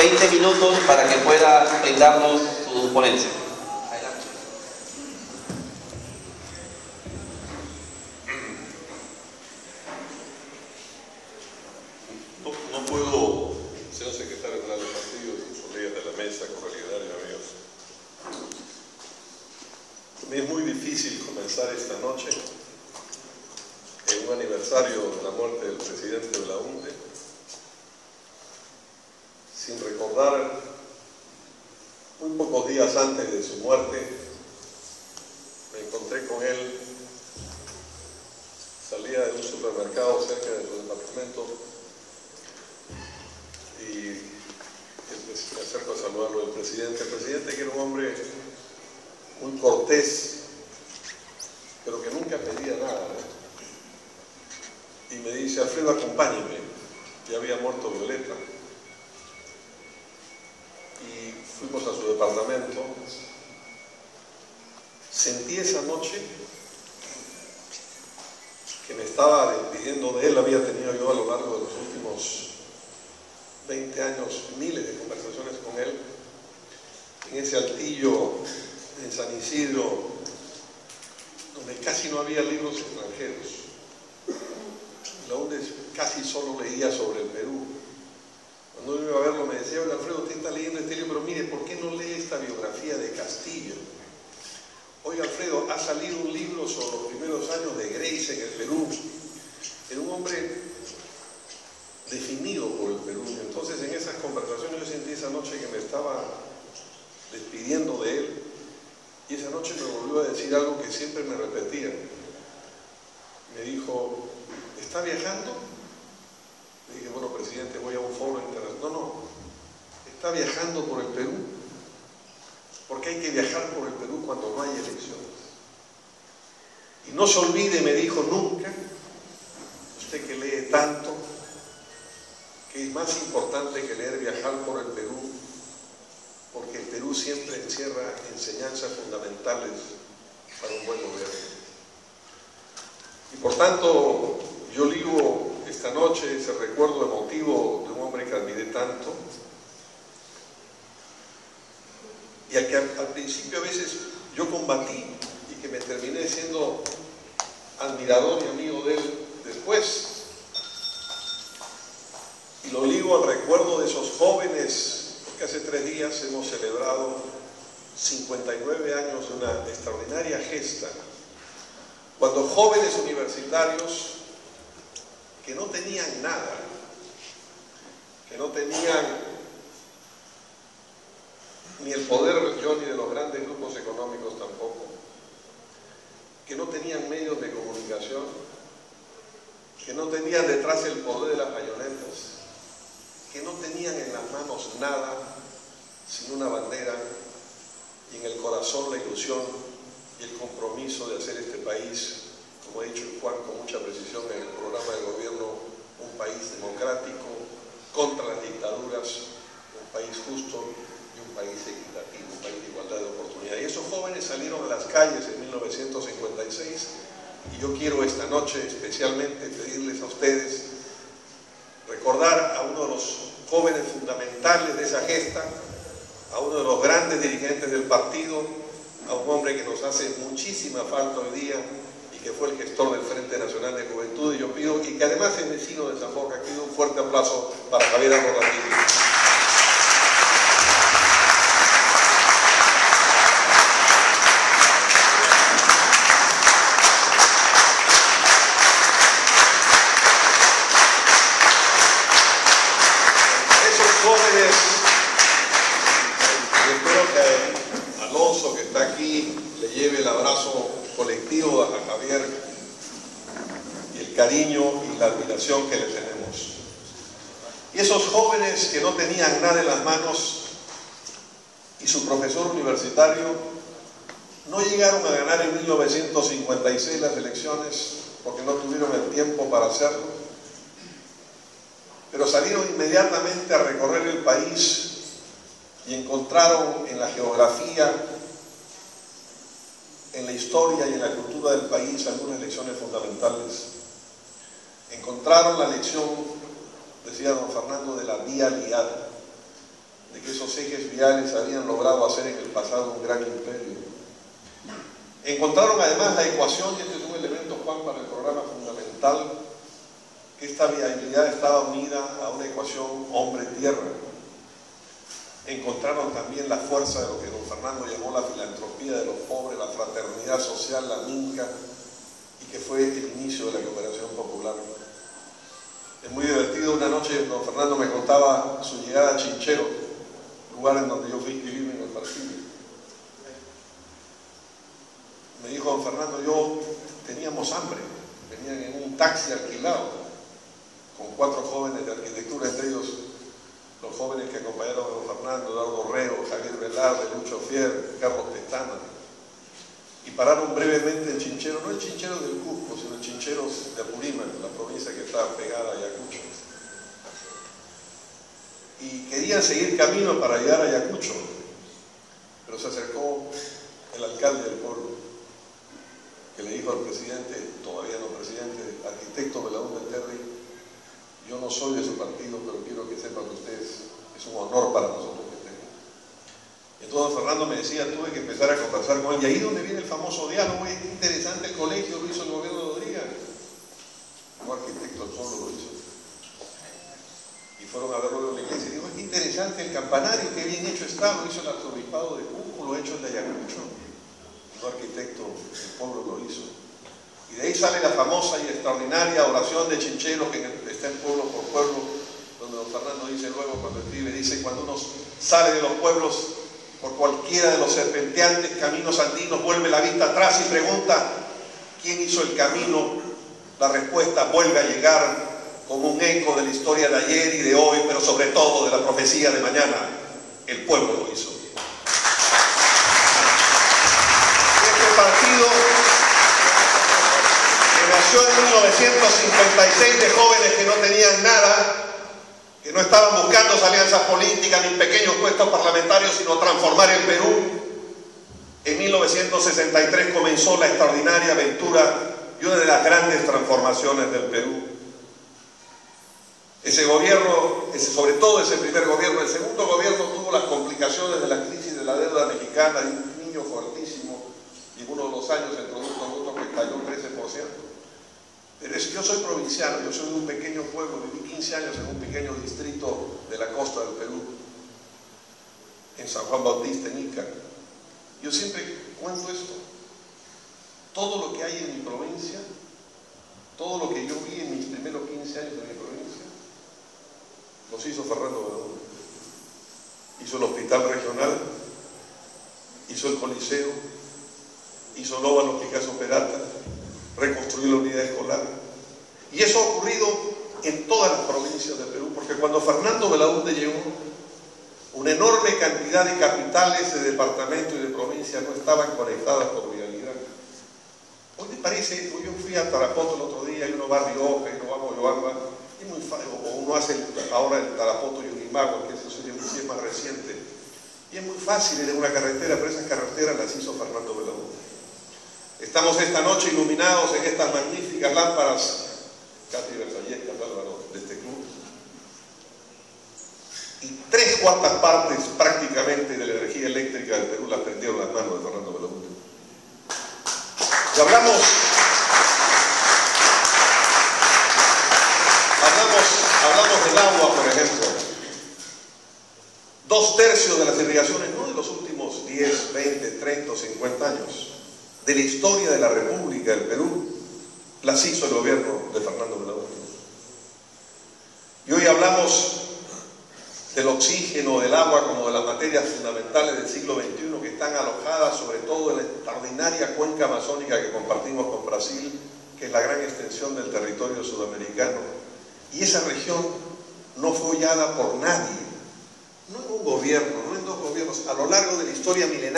20 minutos para que pueda brindarnos su ponencia. No, puedo, señor secretario general del partido sus colegas de la mesa, correligionarios amigos. Me es muy difícil comenzar esta noche en un aniversario de la muerte del presidente de la UNDE recordar muy pocos días antes de su muerte me encontré con él salía de un supermercado cerca de su departamento y me acerco a saludarlo el presidente. El presidente que era un hombre muy cortés, pero que nunca pedía nada. Y me dice, Alfredo, acompáñeme. Ya había muerto Violeta. Fuimos a su departamento. Sentí esa noche que me estaba despidiendo de él, había tenido yo a lo largo de los últimos 20 años miles de conversaciones con él, en ese altillo en San Isidro, donde casi no había libros extranjeros. UNES casi solo leía sobre el Perú. Cuando yo iba a verlo me decía, oye Alfredo, usted está leyendo este libro, pero mire, ¿por qué no lee esta biografía de Castillo? Oye Alfredo, ha salido un libro sobre los primeros años de Grace en el Perú. Era un hombre definido por el Perú. Entonces en esas conversaciones yo sentí esa noche que me estaba despidiendo de él y esa noche me volvió a decir algo que siempre me repetía. Me dijo, ¿está viajando? Le dije, bueno, presidente, voy a un foro internacional. No, no, está viajando por el Perú. Porque hay que viajar por el Perú cuando no hay elecciones. Y no se olvide, me dijo nunca, usted que lee tanto, que es más importante que leer Viajar por el Perú, porque el Perú siempre encierra enseñanzas fundamentales para un buen gobierno. Y por tanto, yo ligo esta noche ese recuerdo emotivo de un hombre que admiré tanto, y al que al, principio a veces yo combatí me terminé siendo admirador y amigo de él después, y lo ligo al recuerdo de esos jóvenes, porque hace tres días hemos celebrado 59 años de una extraordinaria gesta, cuando jóvenes universitarios que no tenían nada, que no tenían ni el poder yo ni de los grandes grupos económicos tampoco, que no tenían medios de comunicación, que no tenían detrás el poder de las bayonetas, que no tenían en las manos nada sino una bandera y en el corazón la ilusión y el compromiso de hacer este país, como ha dicho Juan con mucha precisión en el programa de gobierno, un país democrático, contra las dictaduras, un país justo un país equitativo, un país de igualdad de oportunidad. Y esos jóvenes salieron a las calles en 1956 y yo quiero esta noche especialmente pedirles a ustedes recordar a uno de los jóvenes fundamentales de esa gesta, a uno de los grandes dirigentes del partido, a un hombre que nos hace muchísima falta hoy día y que fue el gestor del Frente Nacional de Juventud, y yo pido, y que además es vecino de San Jorge, pido un fuerte aplauso para Javier Arrogatini. que le tenemos. Y esos jóvenes que no tenían nada en las manos y su profesor universitario no llegaron a ganar en 1956 las elecciones porque no tuvieron el tiempo para hacerlo, pero salieron inmediatamente a recorrer el país y encontraron en la geografía, en la historia y en la cultura del país algunas lecciones fundamentales encontraron la lección, decía don Fernando, de la vialidad. de que esos ejes viales habían logrado hacer en el pasado un gran imperio. Encontraron además la ecuación, y este es un elemento, para el programa fundamental, que esta viabilidad estaba unida a una ecuación hombre-tierra. Encontraron también la fuerza de lo que don Fernando llamó la filantropía de los pobres, la fraternidad social, la minca, y que fue el inicio de la cooperación popular. Es muy divertido, una noche don Fernando me contaba su llegada a Chinchero, lugar en donde yo fui a inscribirme en el partido. Me dijo don Fernando, yo teníamos hambre, venían en un taxi alquilado con cuatro jóvenes de arquitectura, entre ellos los jóvenes que acompañaron a don Fernando, Eduardo Reo, Javier Velarde, Lucho Fier, Carlos Pestana, y pararon brevemente en Chinchero, no el Chinchero del Cusco, sino el Chinchero de Apurímac, la provincia que está pegada a Ayacucho. Y querían seguir camino para llegar a Ayacucho, pero se acercó el alcalde del pueblo, que le dijo al presidente, todavía no presidente, arquitecto Belaúnde Terry, yo no soy de su partido, pero quiero que sepan ustedes, es un honor para nosotros Entonces Fernando me decía, tuve que empezar a conversar con él. Y ahí donde viene el famoso diálogo, es interesante el colegio, lo hizo el gobierno de Rodríguez. Como arquitecto pueblo lo hizo. Y fueron a verlo en la iglesia y dijo, es interesante el campanario, qué bien hecho está, lo hizo el arzobispado de Cusco, lo hecho el de Ayacucho. No arquitecto, el pueblo lo hizo. Y de ahí sale la famosa y extraordinaria oración de Chinchero que está en pueblo por pueblo, donde don Fernando dice luego cuando escribe, dice, cuando uno sale de los pueblos por cualquiera de los serpenteantes caminos andinos, vuelve la vista atrás y pregunta, ¿quién hizo el camino? La respuesta vuelve a llegar como un eco de la historia de ayer y de hoy, pero sobre todo de la profecía de mañana. El pueblo lo hizo. Este partido nació en 1956 de jóvenes que no tenían nada, que no estaban buscando alianzas políticas ni pequeños puestos parlamentarios, sino transformar el Perú. En 1963 comenzó la extraordinaria aventura y una de las grandes transformaciones del Perú. Ese gobierno, sobre todo ese primer gobierno, el segundo gobierno tuvo las complicaciones de la crisis de la deuda mexicana y un niño fuertísimo y en uno de los años el Producto Bruto que cayó un 13%. Pero es yo soy provinciano, yo soy de un pequeño pueblo, viví 15 años en un pequeño distrito de la costa del Perú, en San Juan Bautista, en Ica. Yo siempre cuento esto. Todo lo que hay en mi provincia, todo lo que yo vi en mis primeros 15 años en mi provincia, los hizo Fernando Belaúnde. Hizo el hospital regional, hizo el coliseo, hizo Nóvalos Picasso Peralta, reconstruir la unidad escolar. Y eso ha ocurrido en todas las provincias del Perú, porque cuando Fernando Belaúnde llegó, una enorme cantidad de capitales de departamento y de provincia no estaban conectadas por vialidad. Hoy te parece, yo fui a Tarapoto el otro día y uno va a Rioja y uno va a Moyobamba, y muy o uno hace ahora el Tarapoto y Unimago, que es más reciente, y es muy fácil ir en una carretera, pero esas carreteras las hizo Fernando Belaúnde. Estamos esta noche iluminados en estas magníficas lámparas, Katy Versallesca, Álvaro, de este club. Y tres cuartas partes prácticamente de la energía eléctrica del Perú la prendieron las manos de Fernando Belaúnde. Y hablamos, hablamos, hablamos del agua, por ejemplo. Dos tercios de las irrigaciones, no de los últimos 10, 20, 30 o 50 años, de la historia de la República del Perú las hizo el gobierno de Fernando Belaúnde. Y hoy hablamos del oxígeno, del agua como de las materias fundamentales del siglo XXI que están alojadas sobre todo en la extraordinaria cuenca amazónica que compartimos con Brasil, que es la gran extensión del territorio sudamericano. Y esa región no fue hollada por nadie, no en un gobierno, no en dos gobiernos, a lo largo de la historia milenaria.